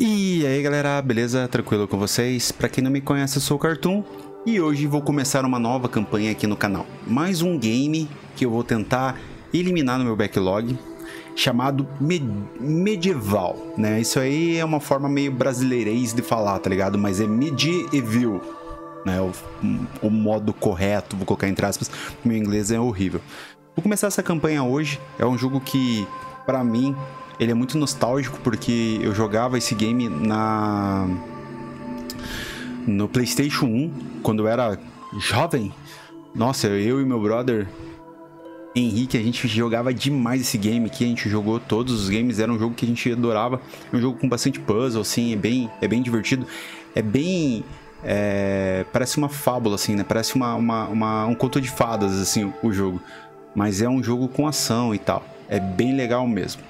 E aí galera, beleza? Tranquilo com vocês? Pra quem não me conhece, eu sou o Cartoon e hoje vou começar uma nova campanha aqui no canal. Mais um game que eu vou tentar eliminar no meu backlog, chamado Med Medieval, né? Isso aí é uma forma meio brasileirês de falar, tá ligado? Mas é Medieval, né? O, o modo correto, vou colocar entre aspas, meu inglês é horrível. Vou começar essa campanha hoje, é um jogo que, pra mim, ele é muito nostálgico porque eu jogava esse game na no PlayStation 1 quando eu era jovem. Nossa, eu e meu brother Henrique, a gente jogava demais esse game aqui, a gente jogou todos os games, era um jogo que a gente adorava, é um jogo com bastante puzzle, assim, é bem, é bem divertido, é bem, é, parece uma fábula, assim, né, parece uma, uma, uma, um conto de fadas, assim, o jogo, mas é um jogo com ação e tal, é bem legal mesmo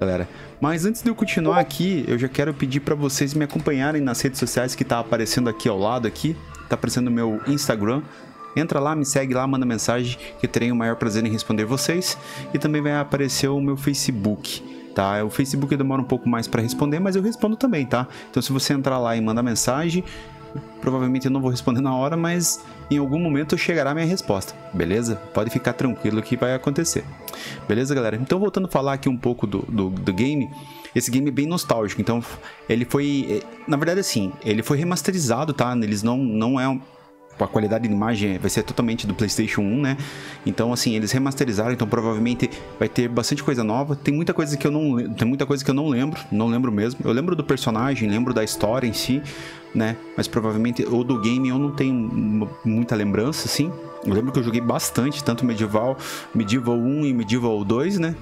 galera. Mas antes de eu continuar aqui, eu já quero pedir para vocês me acompanharem nas redes sociais que tá aparecendo aqui ao lado aqui. Tá aparecendo no meu Instagram. Entra lá, me segue lá, manda mensagem que terei o maior prazer em responder vocês. E também vai aparecer o meu Facebook, tá? O Facebook demora um pouco mais para responder, mas eu respondo também, tá? Então se você entrar lá e mandar mensagem, provavelmente eu não vou responder na hora, mas em algum momento chegará minha resposta, beleza? Pode ficar tranquilo que vai acontecer. Beleza, galera? Então, voltando a falar aqui um pouco do, do, do game, esse game é bem nostálgico, então ele foi... Eh, na verdade, assim, ele foi remasterizado, tá? Eles não, não é a qualidade de imagem vai ser totalmente do PlayStation 1, né? Então, assim, eles remasterizaram, então provavelmente vai ter bastante coisa nova. Tem muita coisa que eu não, tem muita coisa que eu não lembro, não lembro mesmo. Eu lembro do personagem, lembro da história em si, né? Mas provavelmente ou do game eu não tenho muita lembrança, assim. Eu lembro que eu joguei bastante, tanto Medieval, Medieval 1 e Medieval 2, né?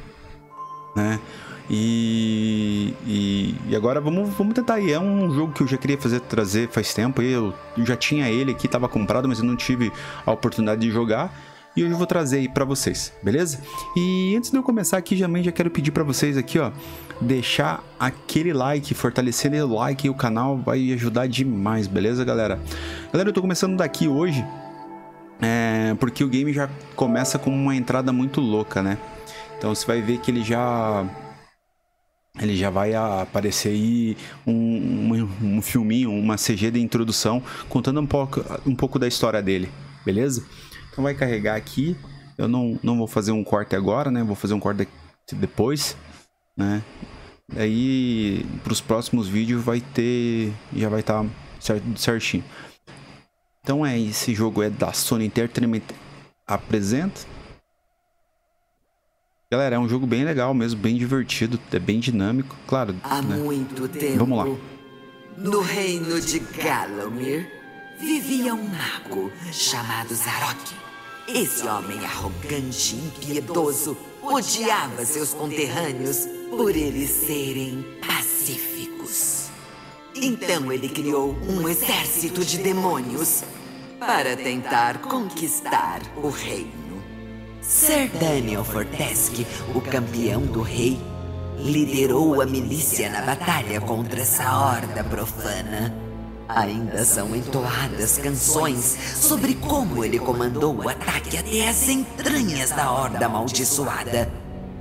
né? E, e, e, agora vamos, vamos tentar aí. É um jogo que eu já queria fazer trazer faz tempo. Eu, eu já tinha ele aqui, estava comprado, mas eu não tive a oportunidade de jogar. E hoje eu vou trazer aí para vocês, beleza? E antes de eu começar aqui, também já quero pedir para vocês aqui, ó, deixar aquele like, fortalecer o like e o canal vai ajudar demais, beleza, galera? Galera, eu tô começando daqui hoje, é, porque o game já começa com uma entrada muito louca, né? Então você vai ver que ele já ele já vai aparecer aí um, um, um, filminho, uma CG de introdução, contando um pouco, um pouco da história dele, beleza? Então vai carregar aqui, eu não, não vou fazer um corte agora, né? Vou fazer um corte depois, né? Aí, para os próximos vídeos vai ter, já vai estar tá certinho. Então é, esse jogo é da Sony Entertainment apresenta Galera, é um jogo bem legal mesmo, bem divertido, é bem dinâmico, claro. Há né? muito tempo. Vamos lá. No reino de Galomir vivia um mago chamado Zarok. Esse homem arrogante e impiedoso odiava seus conterrâneos por eles serem pacíficos. Então ele criou um exército de demônios para tentar conquistar o reino. Sir Daniel Fortesque, o campeão do rei, liderou a milícia na batalha contra essa horda profana. Ainda são entoadas canções sobre como ele comandou o ataque até as entranhas da horda amaldiçoada,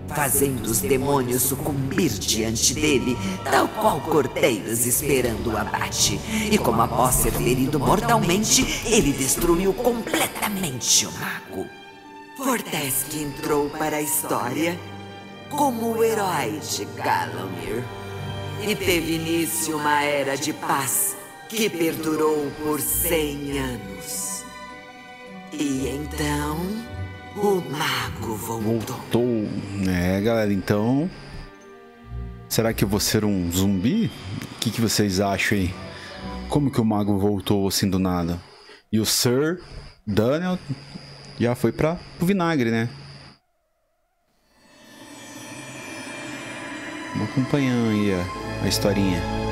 fazendo os demônios sucumbir diante dele, tal qual corteiros esperando o abate. E como após ser ferido mortalmente, ele destruiu completamente o mago. Fortesque entrou para a história como o herói de Galomir. E teve início uma era de paz que perdurou por cem anos. E então, o mago voltou. Voltou. É, galera, então... Será que eu vou ser um zumbi? O que, que vocês acham aí? Como que o mago voltou assim do nada? E o Sir Daniel já foi para o vinagre, né? Vamos acompanhando aí a, a historinha.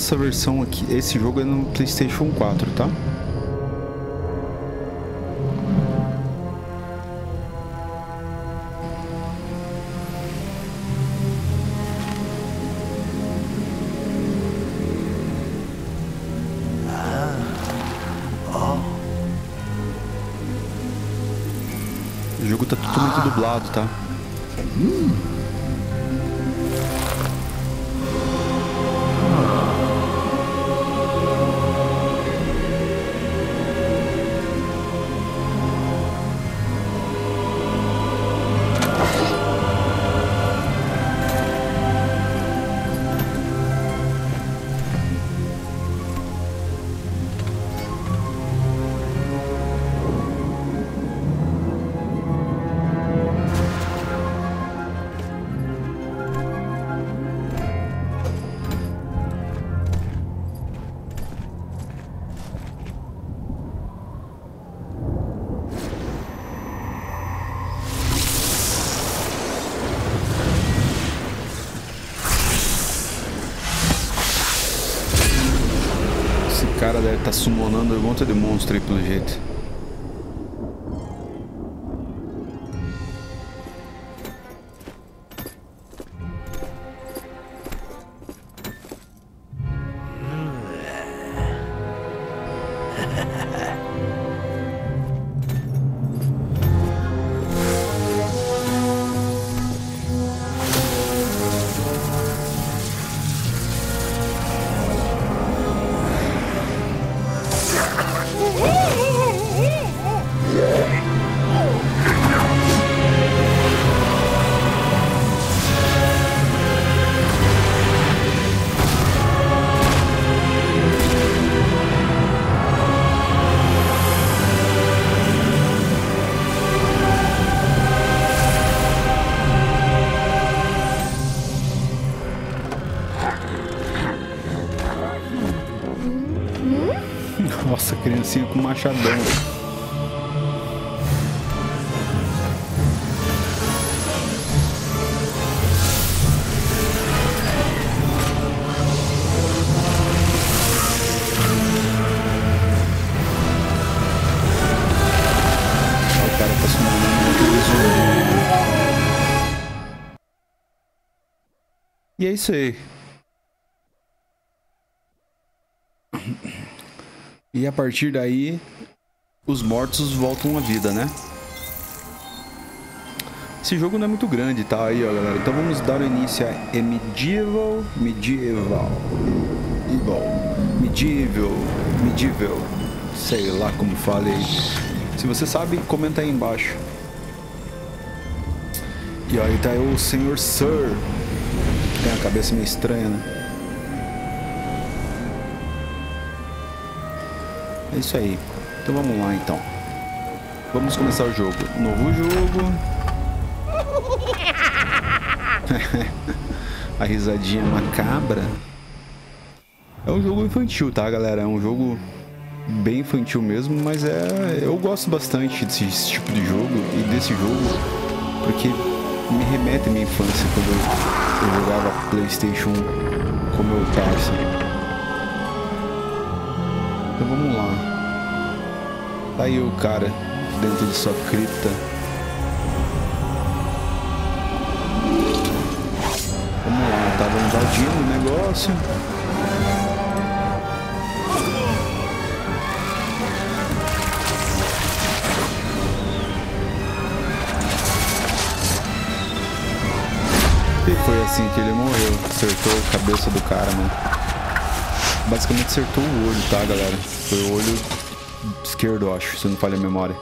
essa versão aqui, esse jogo é no PlayStation 4, tá? O jogo tá totalmente ah. dublado, tá? Cara deve estar tá summonando um monte de monstro aí pelo jeito. É isso aí. E a partir daí, os mortos voltam à vida, né? Esse jogo não é muito grande, tá aí, ó, galera. Então vamos dar início a Medieval, Medieval, Evil, Medieval, Medieval, sei lá como falei. Se você sabe, comenta aí embaixo. E aí tá aí o Senhor Sir, tem a cabeça meio estranha, né? É isso aí. Então vamos lá então. Vamos começar o jogo. Novo jogo. A risadinha macabra. É um jogo infantil, tá, galera? É um jogo bem infantil mesmo, mas é eu gosto bastante desse tipo de jogo e desse jogo porque me remete à minha infância quando eu, eu jogava PlayStation com meu parceiro. Então vamos lá. Tá aí o cara dentro de sua cripta. Vamos lá, tava invadindo o negócio. Foi assim que ele morreu. Acertou a cabeça do cara, mano basicamente acertou o olho, tá, galera? Foi o olho esquerdo, acho, se não falha a memória.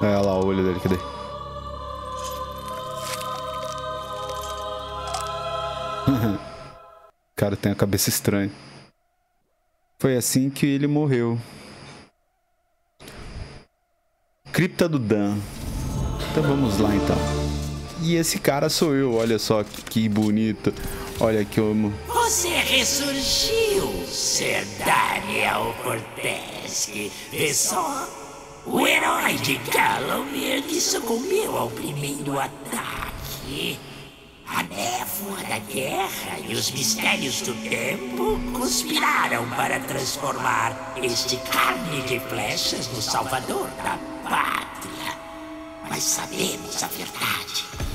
É, olha lá o olho dele, cadê? cara tem a cabeça estranha. Foi assim que ele morreu. Cripta do Dan. Então vamos lá então. E esse cara sou eu, olha só que bonito. Olha que homo. Você ressurgiu, Sir Daniel Cortesque. Vê só. O herói de que sucumbiu ao primeiro ataque. A névoa da guerra e os mistérios do tempo conspiraram para transformar este carne de flechas no salvador da pátria. Mas sabemos a verdade.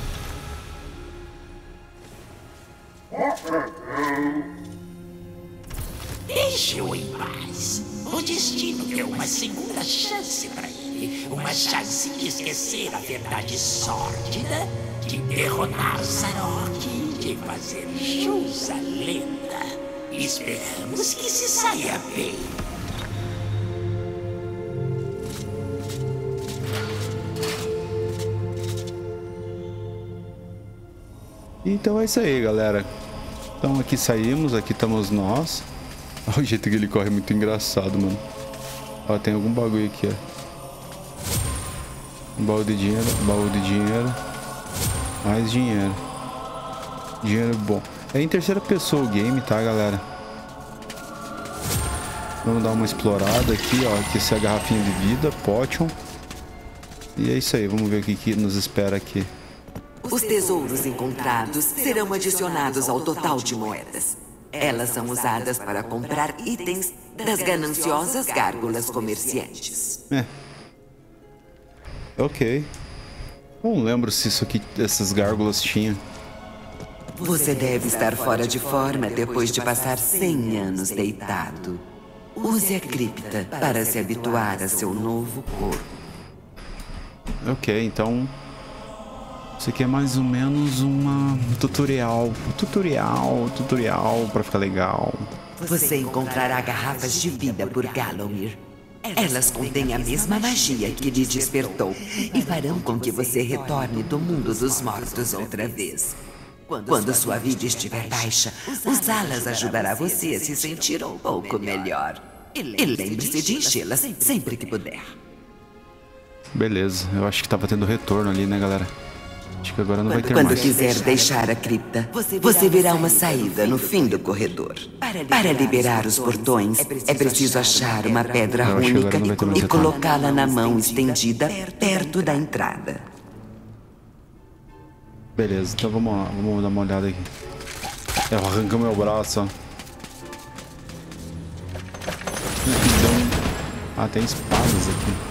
Deixe-o em paz. O destino deu uma segunda chance para ele. uma chance de esquecer a verdade sórdida, de derrotar Sarok e fazer jus à lenda. Esperamos que se saia bem. Então é isso aí, galera. Então aqui saímos, aqui estamos nós. Olha o jeito que ele corre, é muito engraçado, mano. Ó, tem algum bagulho aqui, ó. Um baú de dinheiro, baú de dinheiro. Mais dinheiro. Dinheiro bom. É em terceira pessoa o game, tá, galera? Vamos dar uma explorada aqui, ó. Aqui essa é a garrafinha de vida, potion. E é isso aí, vamos ver o que, que nos espera aqui. Os tesouros encontrados serão adicionados ao total de moedas. Elas são usadas para comprar itens das gananciosas gárgulas comerciantes. É. Ok. Não lembro se isso aqui, essas gárgulas tinham. Você deve estar fora de forma depois de passar 100 anos deitado. Use a cripta para se habituar a seu novo corpo. Ok, então isso aqui é mais ou menos uma tutorial, tutorial, tutorial para ficar legal. Você encontrará garrafas de vida por Galomir. Elas contêm a mesma magia que lhe despertou e farão com que você retorne do mundo dos mortos outra vez. Quando sua vida estiver baixa, usá-las ajudará você a se sentir um pouco melhor. E lembre-se de enchê-las sempre que puder. Beleza, eu acho que tava tendo retorno ali, né, galera? Acho que agora não vai ter Quando mais. quiser deixar a cripta, você verá uma saída no fim do corredor. Para liberar os portões, é preciso achar uma pedra única e colocá-la na mão estendida perto da entrada. Beleza, então vamos lá, vamos dar uma olhada aqui. Eu arranco meu braço, ó. Então- Ah, tem espadas aqui.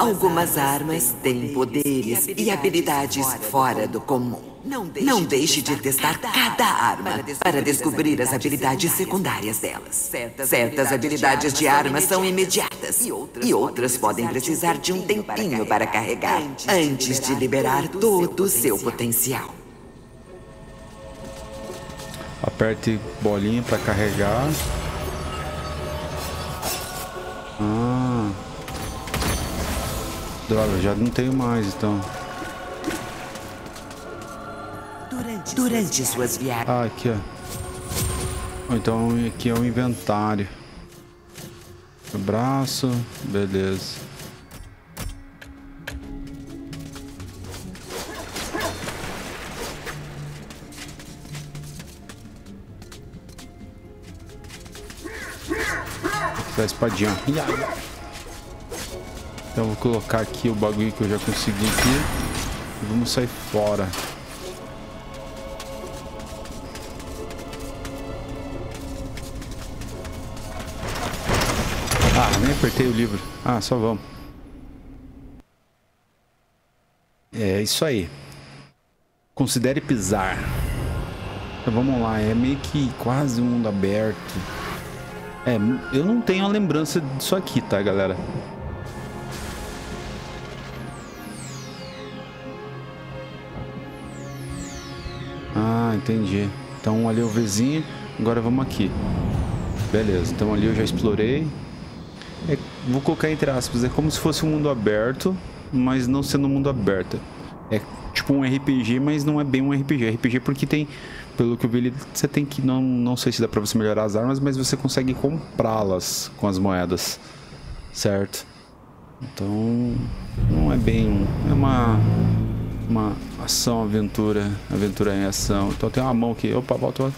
Algumas armas têm poderes e habilidades fora do comum. Não deixe de testar cada arma para descobrir as habilidades secundárias delas. Certas habilidades de armas são imediatas e outras podem precisar de um tempinho para carregar antes de liberar todo o seu potencial. Aperte bolinha pra carregar. Ah. Droga, já não tenho mais, então. Durante suas viagens. Ah, aqui, ó. Então aqui é o inventário. Braço, beleza. Aqui tá a espadinha. Então vou colocar aqui o bagulho que eu já consegui aqui. E vamos sair fora. Ah, nem apertei o livro. Ah, só vamos. É isso aí. Considere pisar. Então vamos lá, é meio que quase um mundo aberto. É, eu não tenho a lembrança disso aqui, tá, galera? Ah, entendi. Então ali é o vizinho, agora vamos aqui. Beleza, então ali eu já explorei. É, vou colocar entre aspas, é como se fosse um mundo aberto, mas não sendo um mundo aberto. É tipo um RPG, mas não é bem um RPG. RPG porque tem, pelo que eu vi, você tem que não, não sei se dá pra você melhorar as armas, mas você consegue comprá-las com as moedas, certo? Então não é bem é uma uma ação aventura, aventura em ação. Então tem uma mão aqui. Opa, volta.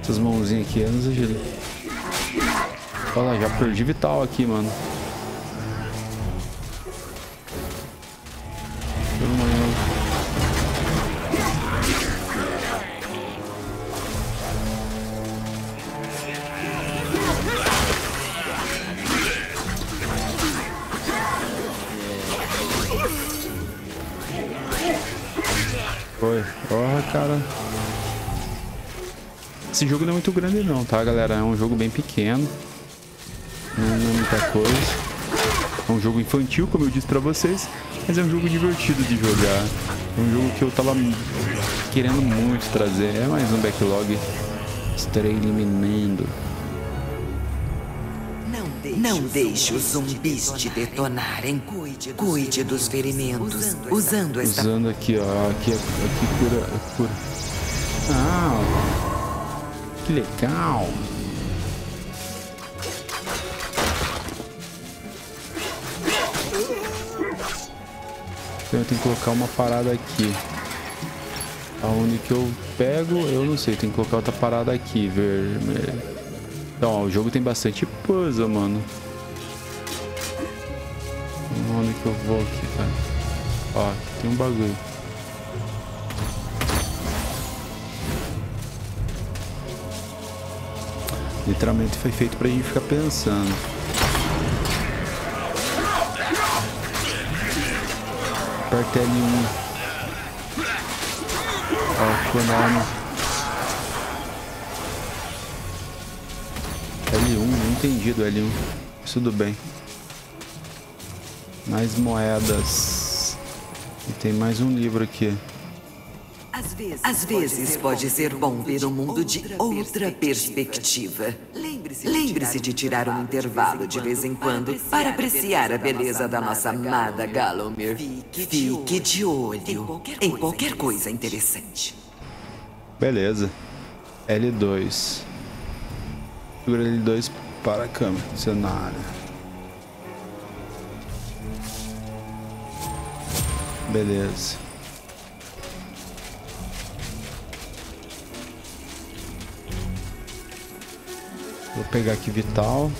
Essas mãozinhas aqui nos ajudam. Olha lá, já perdi vital aqui, mano. Esse jogo não é muito grande não, tá, galera? É um jogo bem pequeno. Não é muita coisa. É um jogo infantil, como eu disse pra vocês. Mas é um jogo divertido de jogar. É um jogo que eu tava querendo muito trazer. É mais um backlog. Estarei eliminando. Não deixe os zumbis te detonarem. Cuide dos ferimentos usando esta... Usando aqui, ó. Aqui, aqui cura... cura. Ah, que legal. Então eu tenho que colocar uma parada aqui. Aonde que eu pego, eu não sei. Tem que colocar outra parada aqui, vermelho. Então, ó, o jogo tem bastante puzzle, mano. Onde que eu vou aqui, cara? Ó, tem um bagulho. Literalmente foi feito pra gente ficar pensando. Aperta L1. Ó, Konami. L1, não entendi do L1. Tudo bem. Mais moedas. E tem mais um livro aqui. Às vezes, Às vezes pode ser bom ver o mundo de outra perspectiva. Lembre-se de tirar um intervalo de vez em quando para apreciar a beleza da nossa amada Galomir. Fique de olho em qualquer coisa interessante. Beleza. L2. Segura L2 para a câmera. Cenário. Beleza. Vou pegar aqui vital.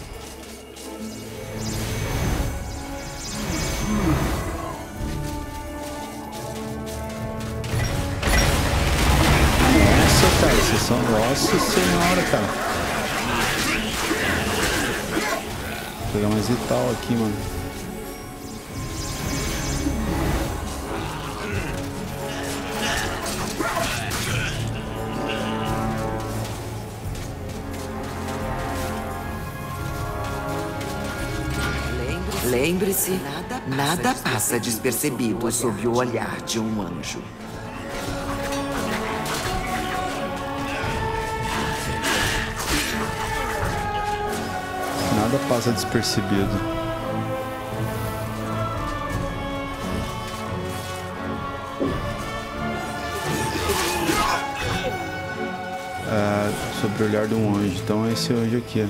Nossa, cara, vocês são... Nossa senhora, cara. Vou pegar mais vital aqui, mano. Nada passa despercebido sob o olhar de um anjo. nada passa despercebido. É, sobre o olhar de um anjo. Então é esse anjo aqui.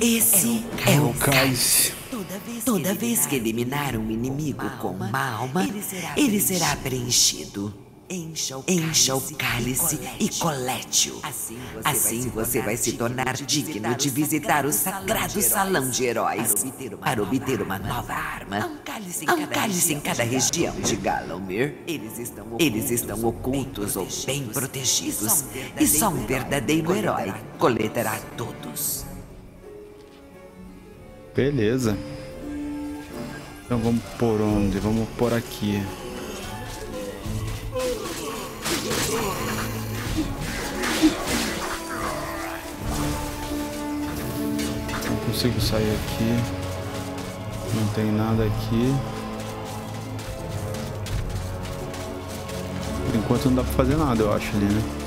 Esse é o cálice. Toda vez que eliminar um inimigo com uma alma, ele será preenchido. Encha o cálice e colete-o. Assim, assim você vai se tornar digno de visitar o sagrado salão de heróis para obter uma nova arma. Há um cálice em cada região de Galomir. Eles estão ocultos ou bem protegidos. E só um verdadeiro herói coletará todos. Beleza. Então vamos por onde? Vamos por aqui. Não consigo sair aqui. Não tem nada aqui. Por enquanto não dá pra fazer nada, eu acho ali, né?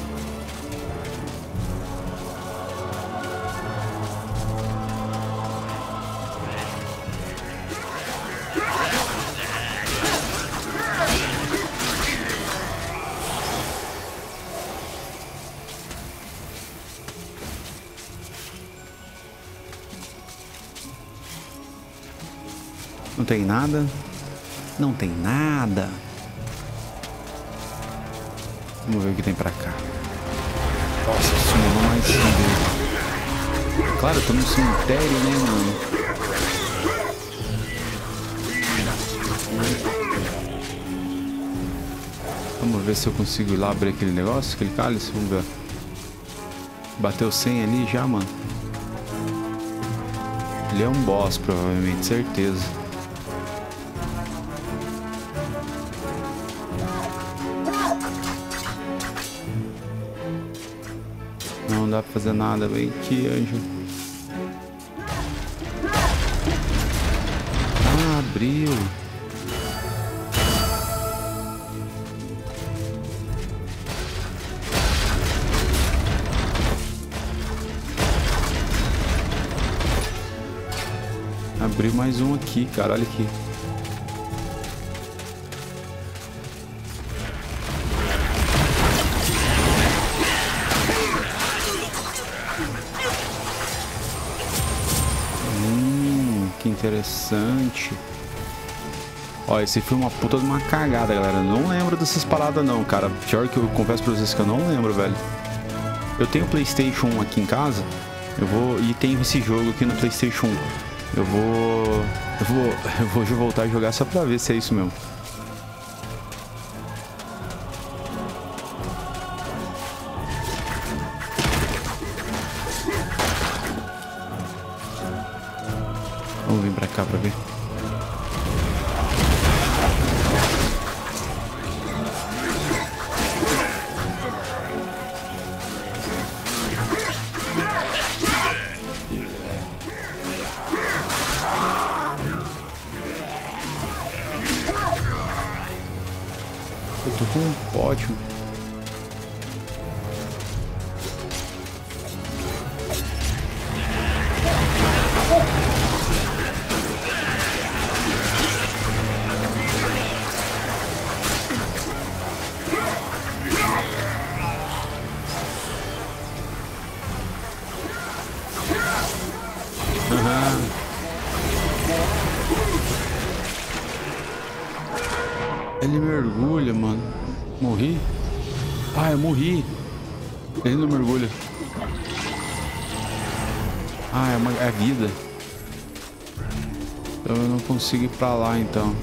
Tem nada. Não tem nada. Vamos ver o que tem pra cá. Nossa, sumou mais um Claro, tô no cemitério, né, mano? Vamos ver se eu consigo ir lá abrir aquele negócio, aquele cálice. Vamos ver. Bateu 100 ali já, mano. Ele é um boss, provavelmente, certeza. Dá pra fazer nada. Vem aqui, anjo. Ah, abriu. Abriu mais um aqui, cara. Olha aqui. Interessante. Ó, esse foi uma puta de uma cagada, galera. Não lembro dessas paradas não, cara. Pior que eu confesso pra vocês que eu não lembro, velho. Eu tenho Playstation 1 aqui em casa. Eu vou... E tenho esse jogo aqui no Playstation 1. Eu vou... Eu vou... Eu vou voltar a jogar só pra ver se é isso mesmo. Vamos vir pra lá, então.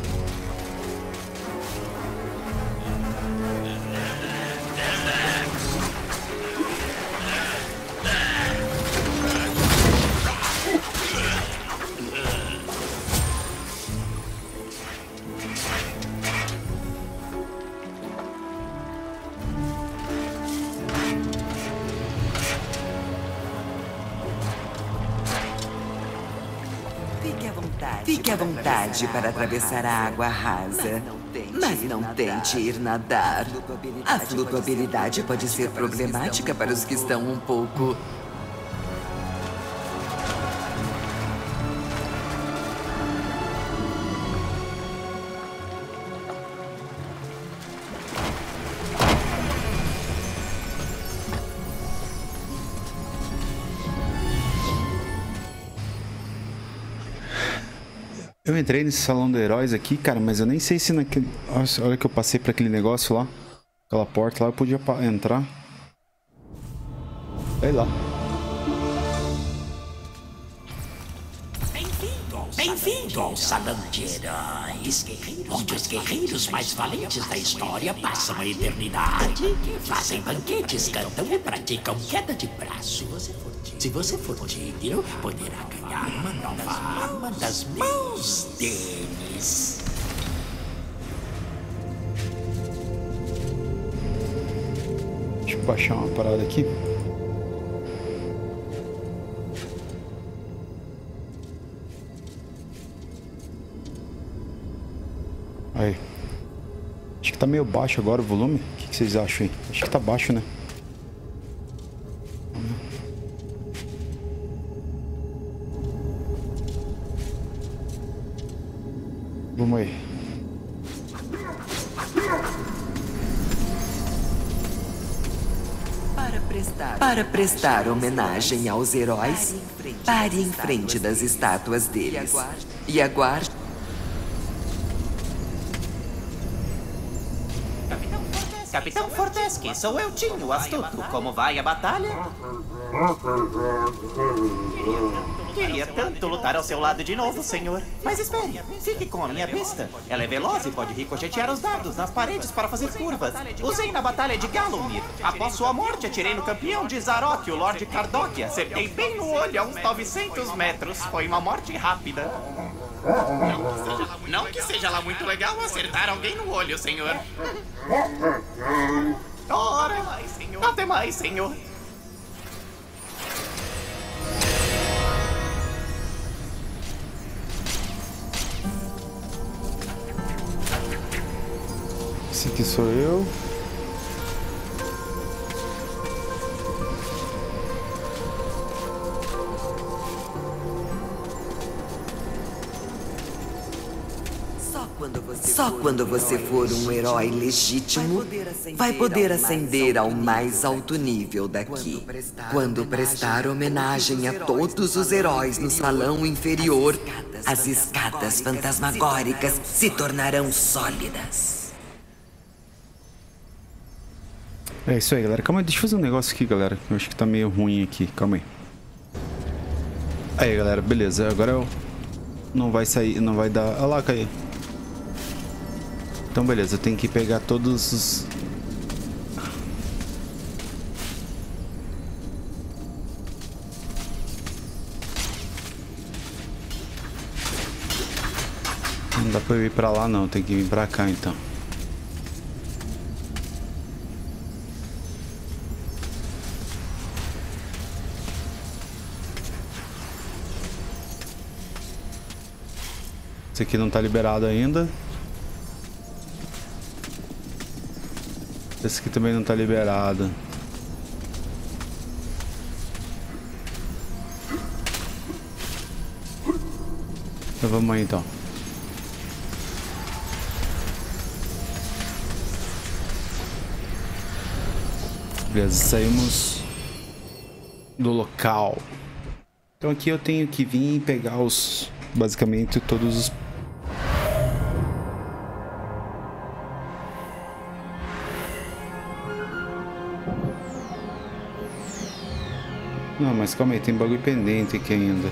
Fique à vontade para atravessar a água rasa. Mas não tente ir nadar. A flutuabilidade pode ser problemática para os que estão um pouco. Eu entrei nesse salão de heróis aqui, cara, mas eu nem sei se naquele. Nossa, olha que eu passei pra aquele negócio lá. Aquela porta lá, eu podia entrar. Sei lá. Bem-vindo ao Salão de Heróis, onde os guerreiros mais valentes da história passam a eternidade, fazem banquetes, cantam e praticam queda de braço. Se você for digno, poderá ganhar uma nova arma das mãos deles. Deixa eu baixar uma parada aqui. Aí. Acho que tá meio baixo agora o volume. O que, vocês acham aí? Acho que tá baixo, né? Prestar, para prestar homenagem aos heróis, pare em frente das estátuas deles. E aguarde. Capitão Fortesque, sou eu, Tinho, astuto. Como vai a batalha? Queria tanto lutar ao seu lado de novo, senhor. Mas espere, fique com a minha besta. Ela é veloz e pode ricochetear os dados nas paredes para fazer curvas. Usei na batalha de Galumir. Após sua morte, atirei no campeão de Zarok, o Lord Kardok. Acertei bem no olho a uns 900 metros. Foi uma morte rápida. Não que seja lá muito legal acertar alguém no olho, senhor. Ora. Até mais, senhor. Esse aqui sou eu. Só quando você for um herói legítimo, vai poder ascender ao mais alto nível daqui. Quando prestar homenagem a todos os heróis no salão inferior, as escadas fantasmagóricas se tornarão sólidas. É isso aí, galera. Calma aí, deixa eu fazer um negócio aqui, galera. Eu acho que tá meio ruim aqui. Calma aí. Aí, galera, beleza. Agora eu... Não vai sair, não vai dar... Olha lá, caiu. Então, beleza. Eu tenho que pegar todos os... Não dá pra eu ir pra lá, não. Tem que vir pra cá, então. Esse aqui não tá liberado ainda. Esse aqui também não tá liberado. Então vamos aí então. Beleza, saímos do local. Então aqui eu tenho que vir pegar os basicamente todos os Não, mas calma aí, tem bagulho pendente aqui ainda.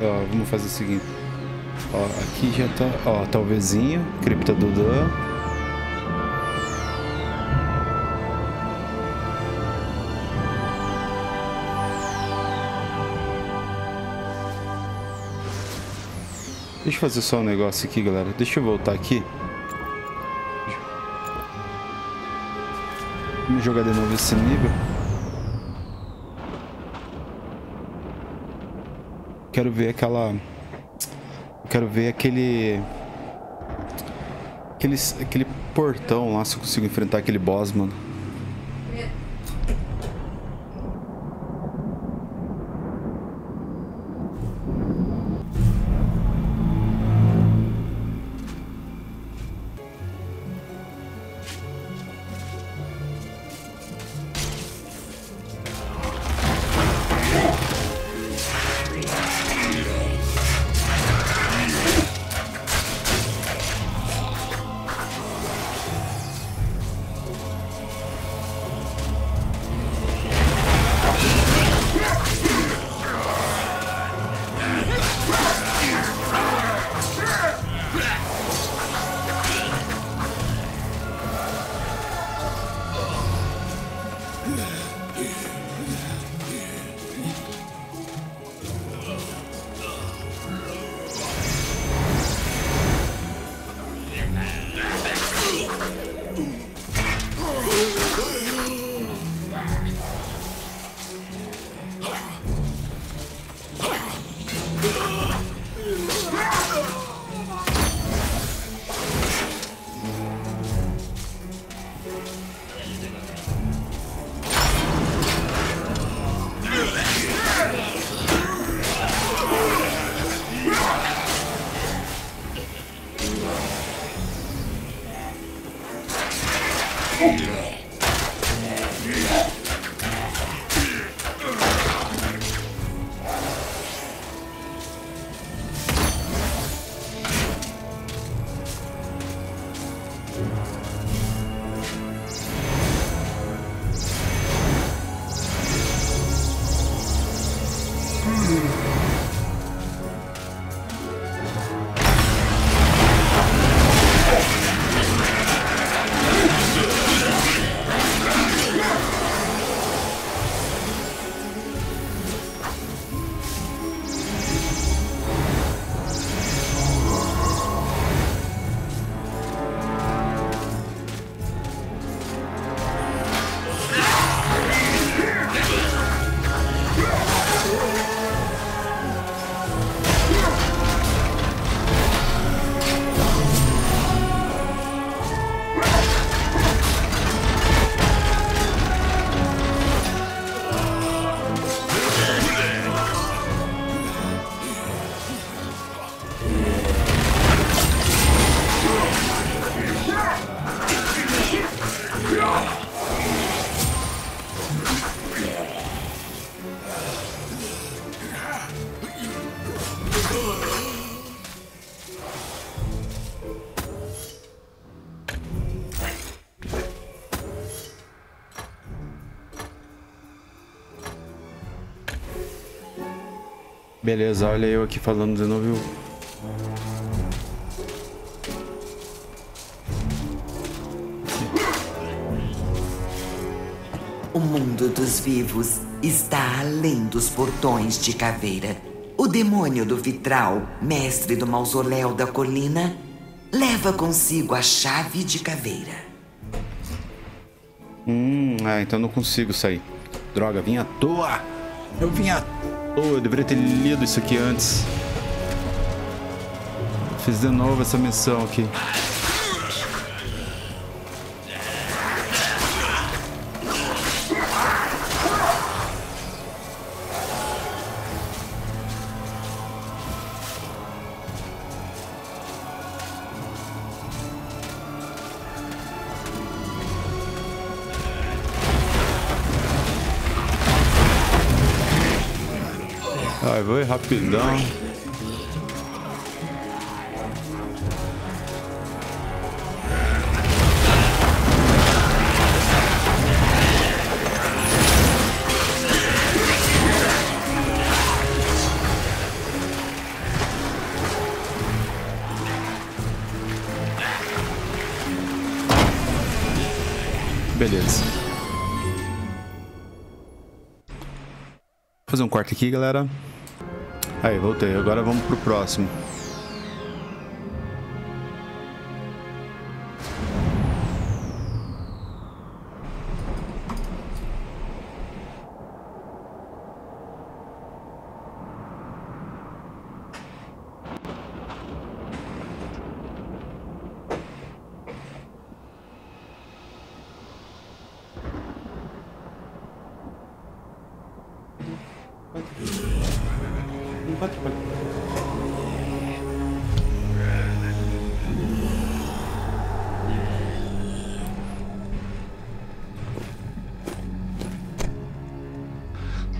Ó, vamos fazer o seguinte. Ó, aqui já tá, ó, tá o vizinho, cripta do Dan. Deixa eu fazer só um negócio aqui, galera. Deixa eu voltar aqui. Jogar de novo esse nível. Quero ver aquela... Quero ver aquele... Aquele, aquele portão lá, se eu consigo enfrentar aquele boss, mano. Beleza, olha eu aqui falando de novo. O mundo dos vivos está além dos portões de caveira. O demônio do vitral, mestre do mausoléu da colina, leva consigo a chave de caveira. Hum, ah, então não consigo sair. Droga, vim à toa! Eu vim à toa, eu deveria ter lido isso aqui antes. Fiz de novo essa missão aqui. Rapidão. Beleza. Vou fazer um corte aqui, galera. Aí, voltei. Agora vamos pro próximo.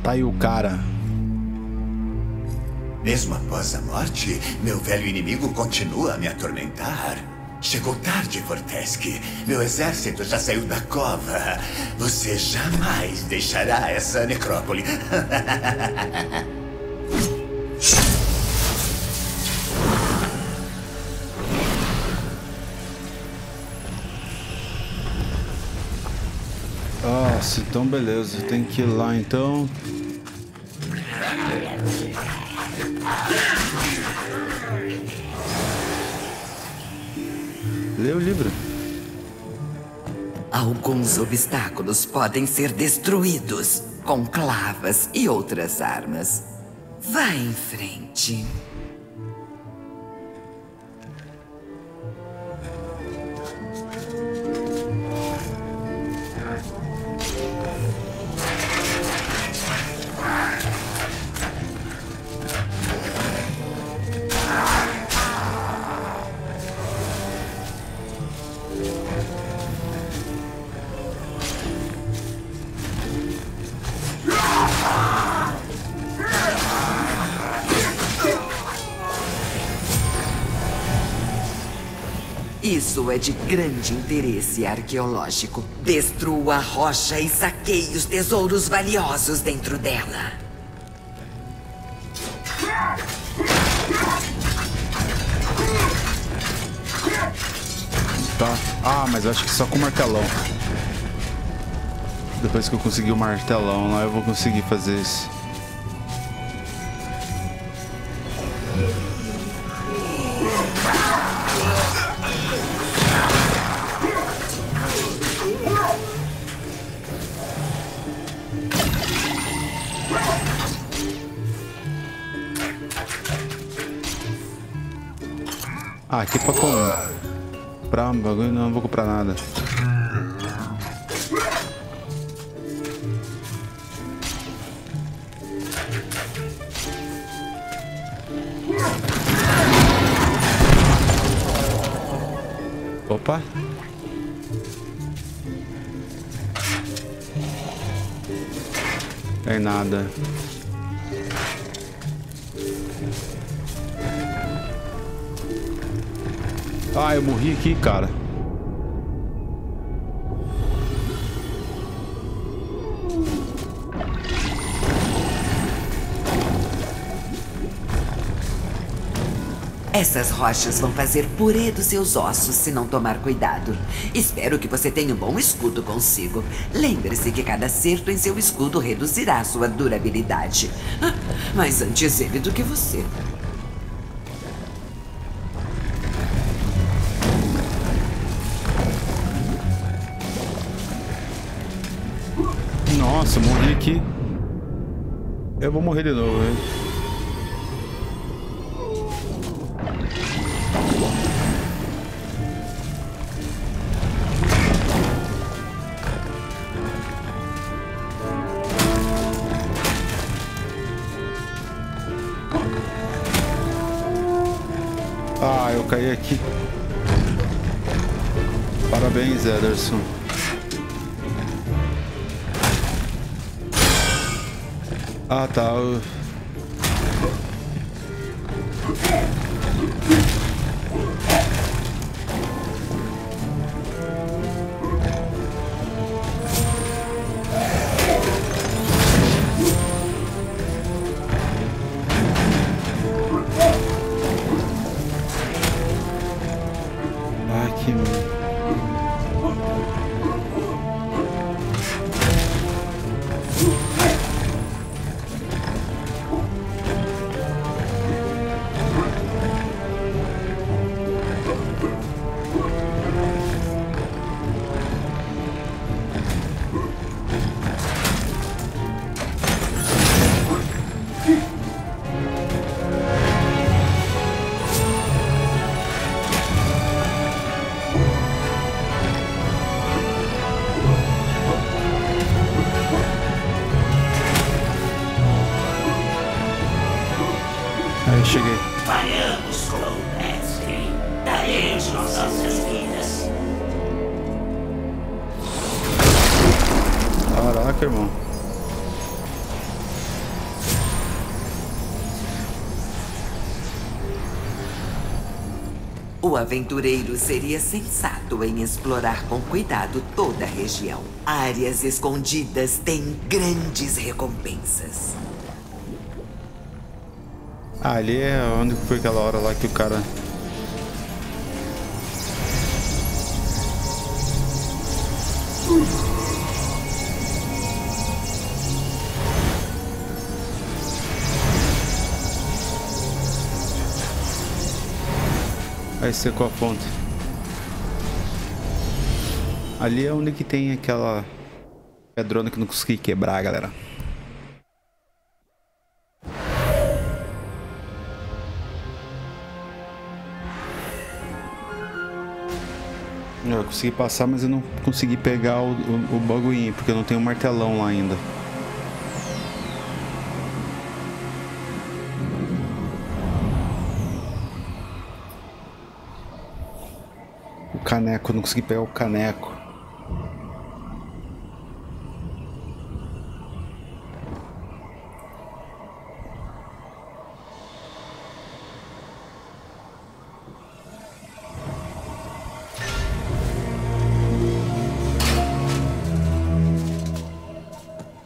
Tá aí o cara. Mesmo após a morte, meu velho inimigo continua a me atormentar. Chegou tarde, Fortesque. Meu exército já saiu da cova. Você jamais deixará essa necrópole. Nossa, então beleza. Tem que ir lá então. Alguns obstáculos podem ser destruídos com clavas e outras armas. Vá em frente. Grande interesse arqueológico. Destrua a rocha e saqueie os tesouros valiosos dentro dela. Tá. Ah, mas acho que só com martelão. Depois que eu conseguir o martelão lá, eu vou conseguir fazer isso. Ah, aqui pra comprar um bagulho, não vou comprar nada. Opa. É nada. Eu morri aqui, cara. Essas rochas vão fazer purê dos seus ossos se não tomar cuidado. Espero que você tenha um bom escudo consigo. Lembre-se que cada acerto em seu escudo reduzirá sua durabilidade. Ah, Mas antes ele do que você. Nossa, morri aqui. Eu vou morrer de novo? Ah, eu caí aqui. Parabéns, Ederson. Ah, tá. Aventureiro seria sensato em explorar com cuidado toda a região. Áreas escondidas têm grandes recompensas. Ah, ali é onde foi aquela hora lá que o cara. Aí secou a ponta. Ali é onde que tem aquela pedrona que não consegui quebrar, galera. Eu consegui passar, mas eu não consegui pegar o, o, o bagulhinho, porque eu não tenho um martelão lá ainda. Caneco, não consegui pegar o caneco.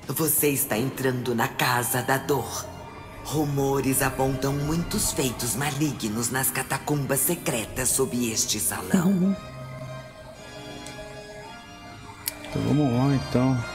Você está entrando na casa da dor. Rumores apontam muitos feitos malignos nas catacumbas secretas sob este salão. Vamos lá então.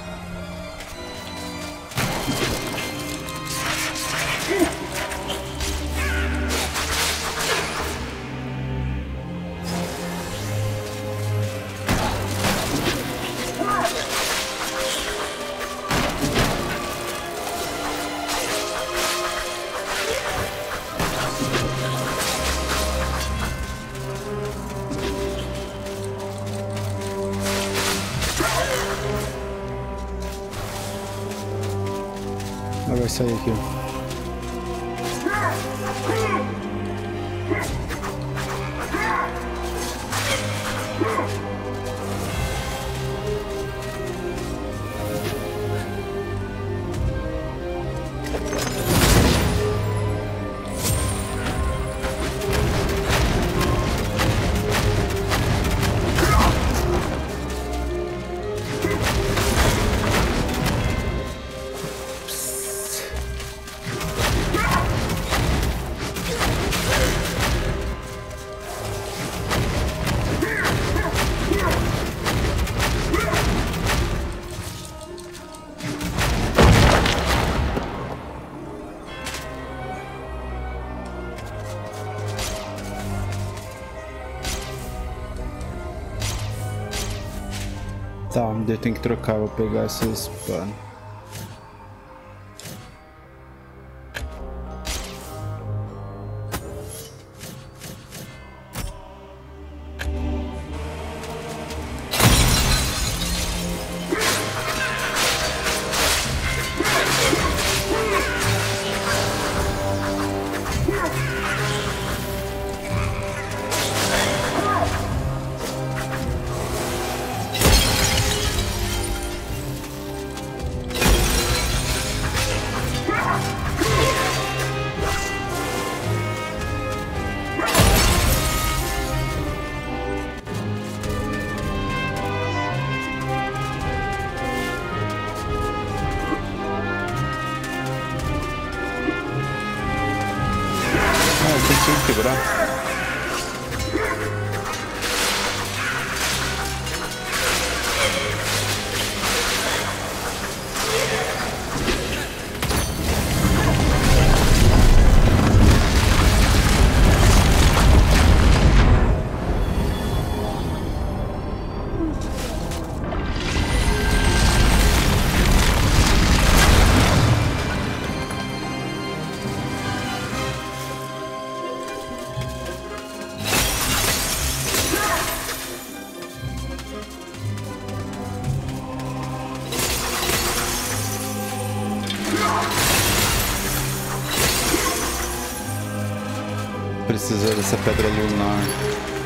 Tenho que trocar, vou pegar essa espada. Precisa dessa pedra lunar.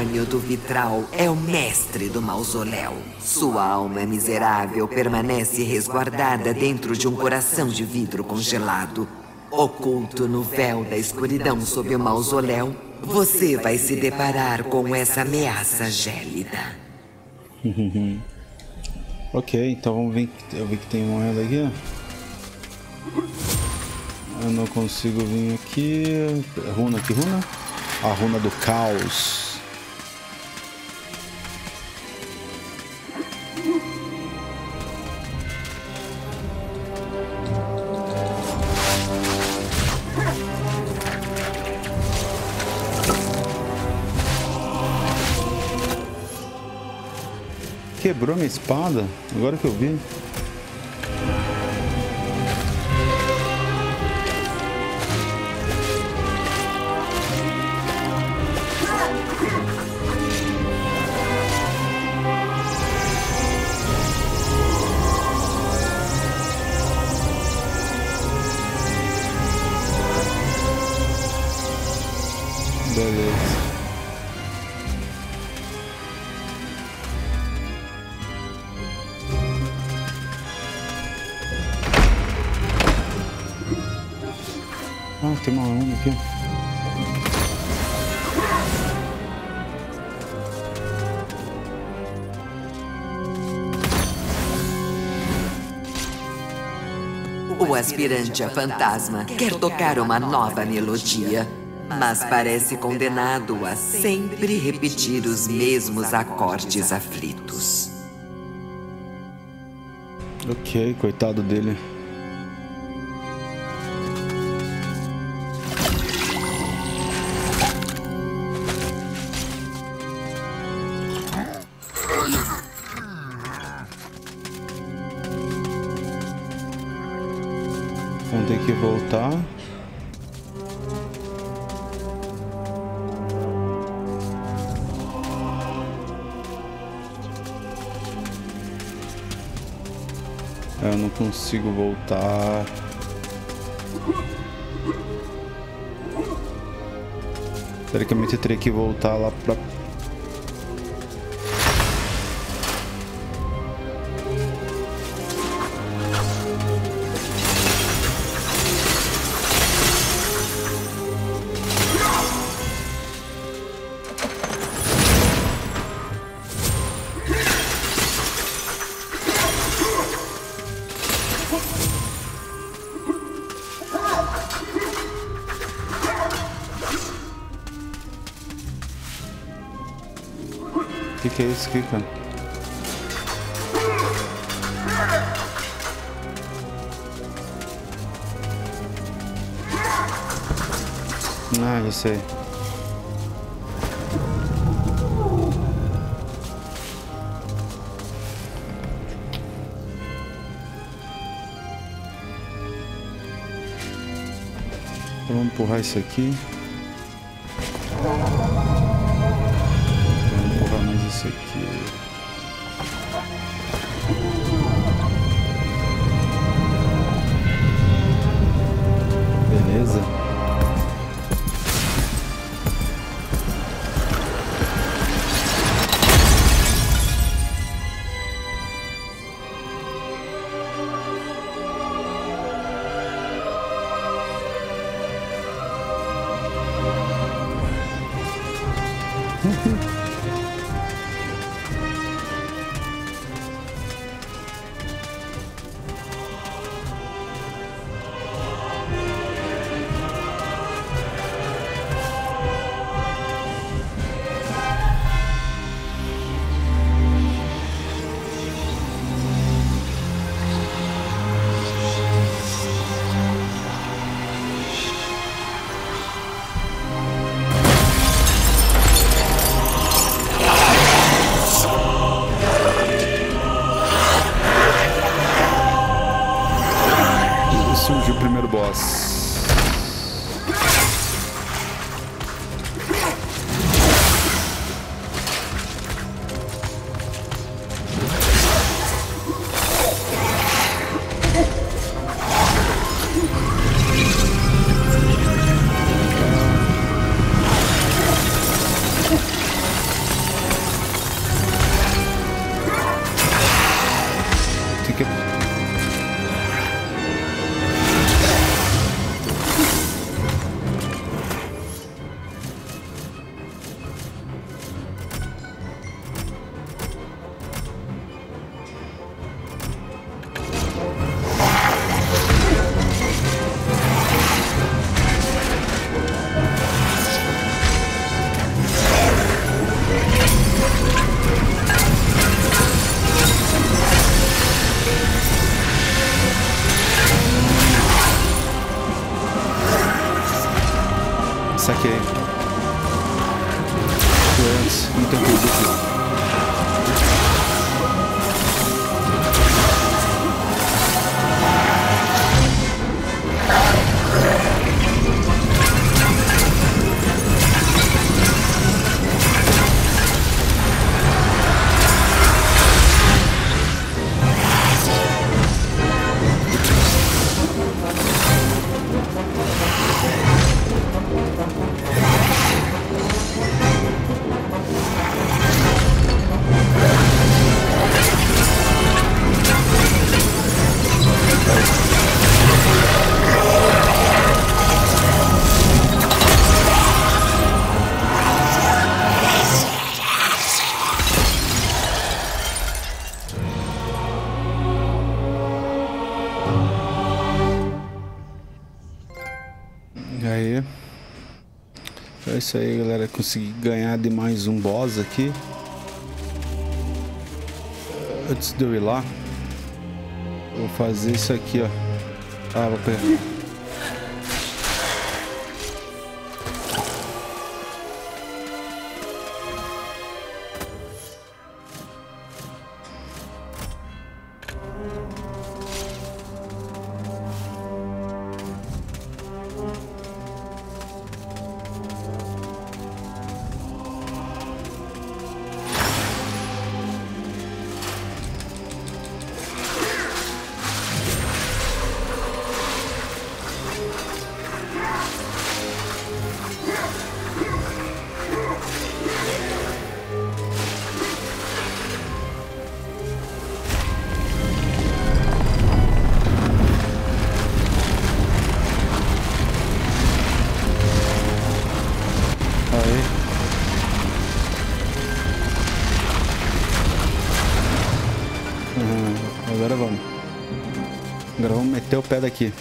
Demônio do vitral é o mestre do mausoléu. Sua alma miserável permanece resguardada dentro de um coração de vidro congelado. Oculto no véu da escuridão sob o mausoléu, você vai se deparar com essa ameaça gélida. Ok, então vamos ver. Eu vi que tem moeda aqui. Eu não consigo vir aqui. Runa, que runa? A runa do caos. Quebrou minha espada? Agora que eu vi. Ah, tem uma runa aqui. O aspirante a fantasma quer tocar uma nova melodia, mas parece condenado a sempre repetir os mesmos acordes aflitos. Ok, coitado dele. Voltar. Teoricamente eu teria que voltar lá pra. Que, é isso aqui, cara? Ah, já sei. Vamos empurrar isso aqui. Aí, galera. Consegui ganhar de mais um boss aqui. Antes de eu ir lá, vou fazer isso aqui, ó. Ah, vou pegar. o pé daqui.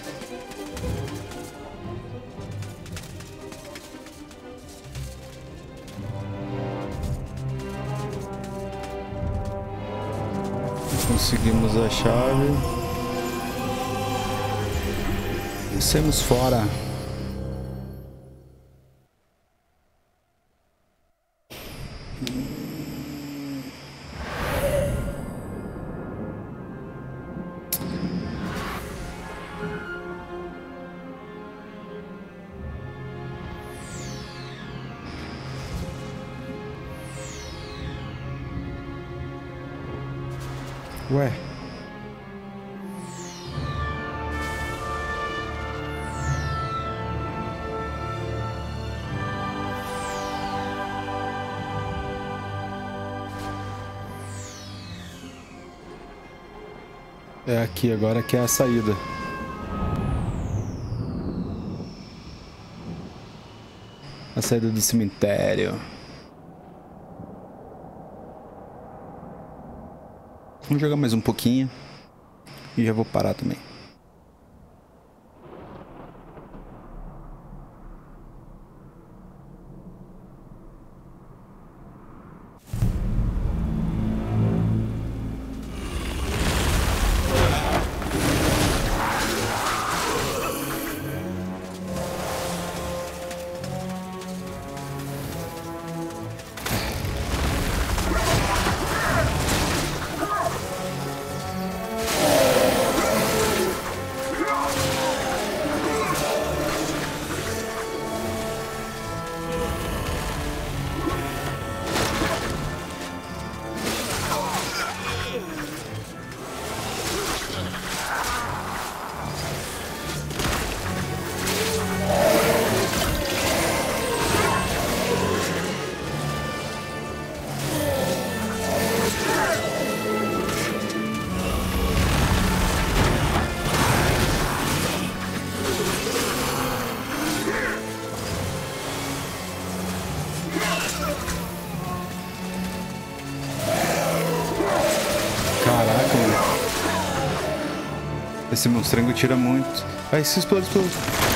Conseguimos a chave. Descemos fora. Aqui agora que é a saída. A saída do cemitério. Vamos jogar mais um pouquinho. E já vou parar também. Esse monstrengo tira muito. Ai, se explode tudo.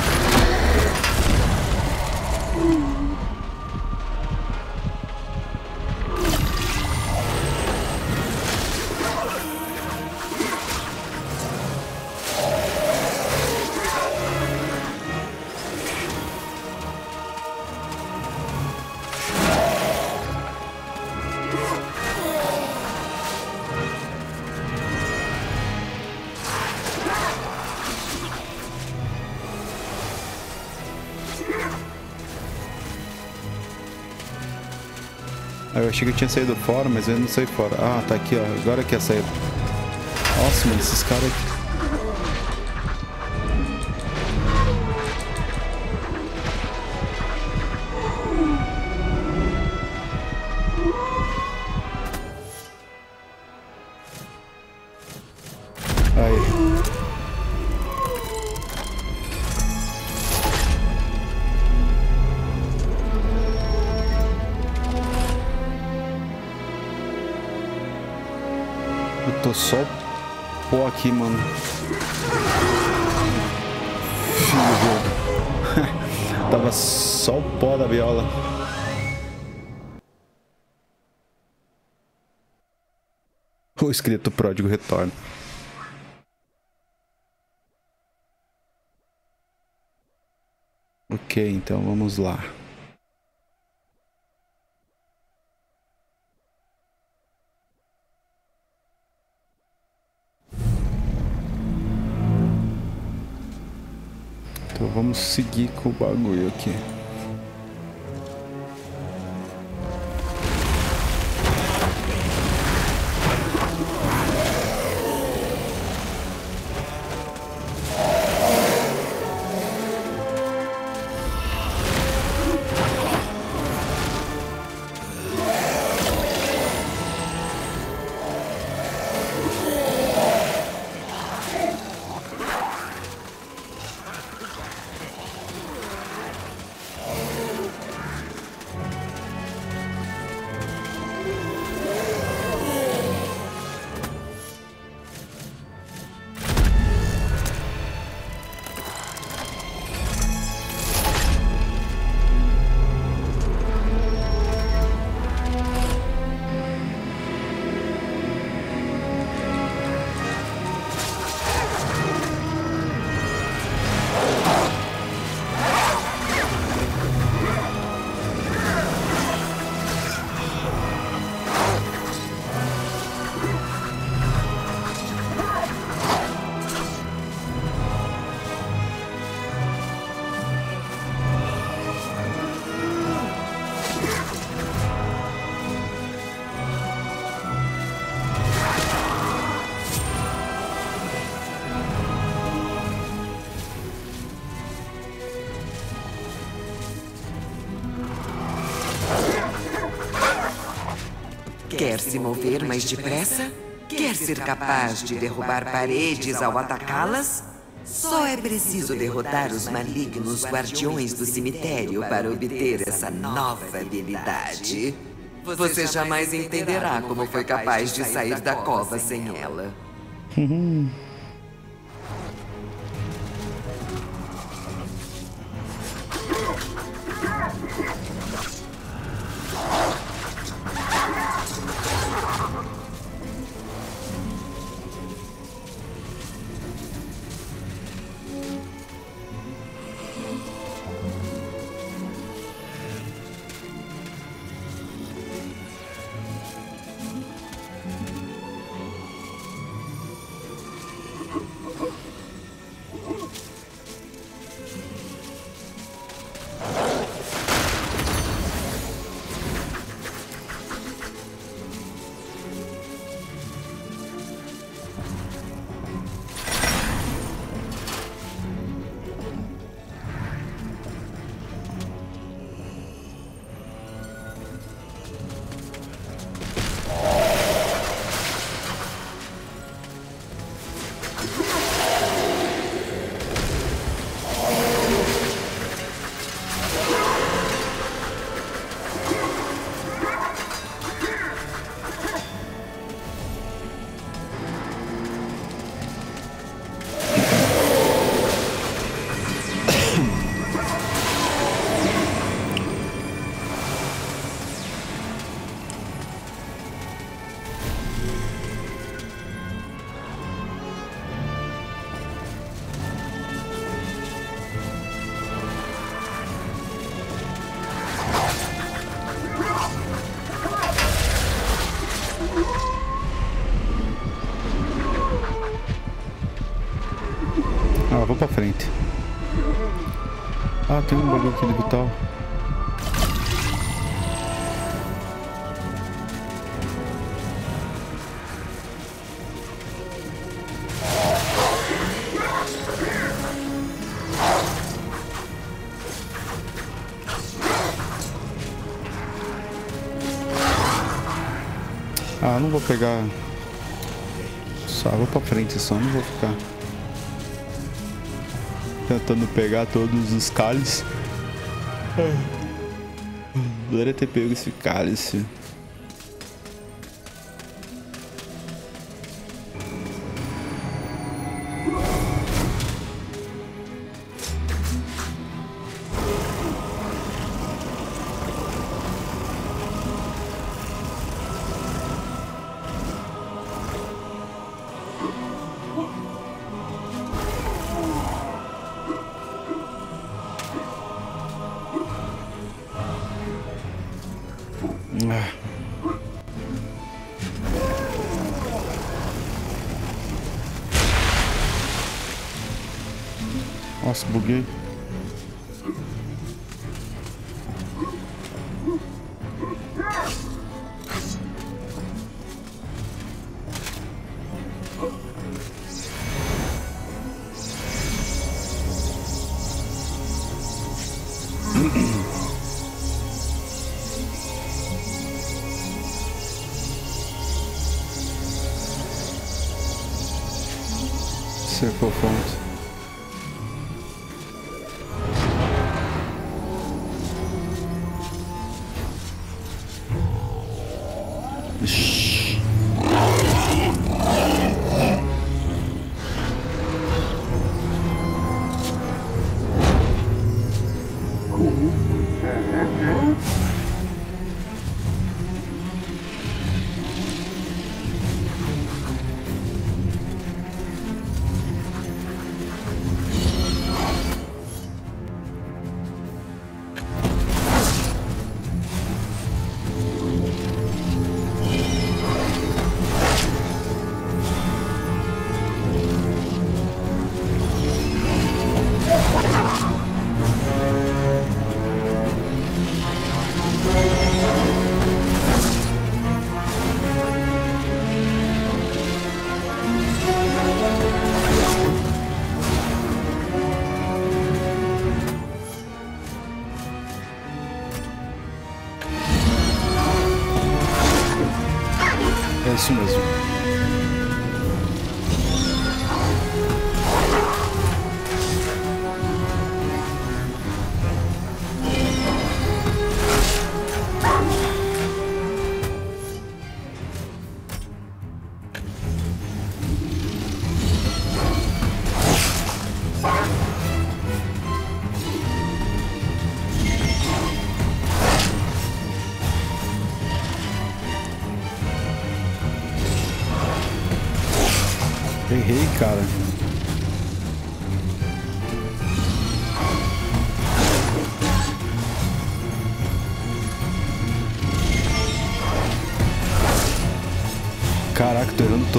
Achei que eu tinha saído fora, mas eu não saí fora. Ah, tá aqui, ó. Agora que é a saída. Nossa, mano, esses caras aqui. Tava só o pó da viola. O escrito pródigo retorna. Ok, então vamos lá. Vamos seguir com o bagulho aqui. Quer se mover mais depressa? Quer ser capaz de derrubar paredes ao atacá-las? Só é preciso derrotar os malignos guardiões do cemitério para obter essa nova habilidade. Você jamais entenderá como foi capaz de sair da cova sem ela. Pra frente. Ah, tem um bagulho aqui de vital. Ah, não vou pegar. Só vou pra frente só, não vou ficar tentando pegar todos os cálices. Poderia ter pego esse cálice.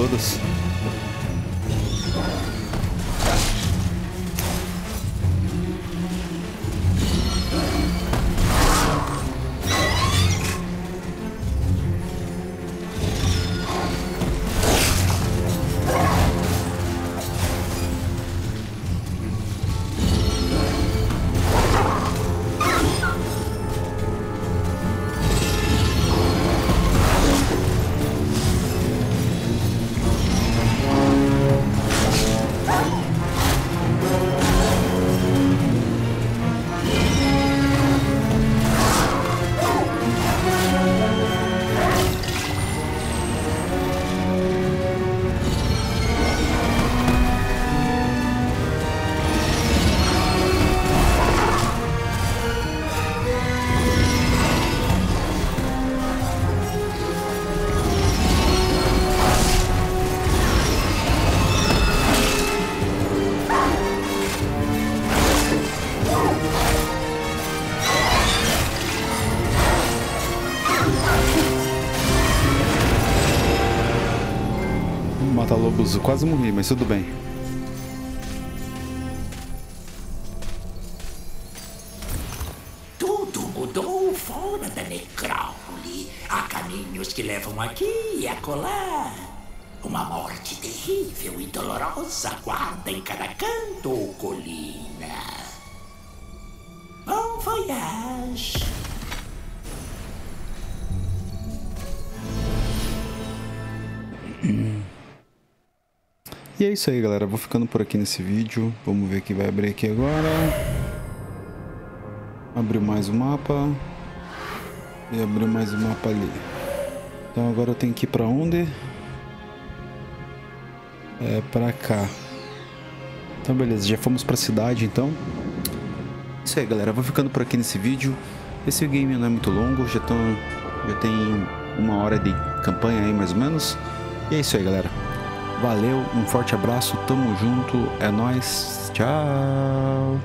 Tô quase morri, mas tudo bem. E é isso aí, galera. Vou ficando por aqui nesse vídeo. Vamos ver o que vai abrir aqui agora. Abriu mais o um mapa. E abriu mais um mapa ali. Então agora eu tenho que ir pra onde? É pra cá. Então beleza, já fomos pra cidade então. Isso aí, galera. Vou ficando por aqui nesse vídeo. Esse game não é muito longo. Já, tão, já tem uma hora de campanha aí mais ou menos. E é isso aí, galera. Valeu, um forte abraço, tamo junto, é nóis, tchau!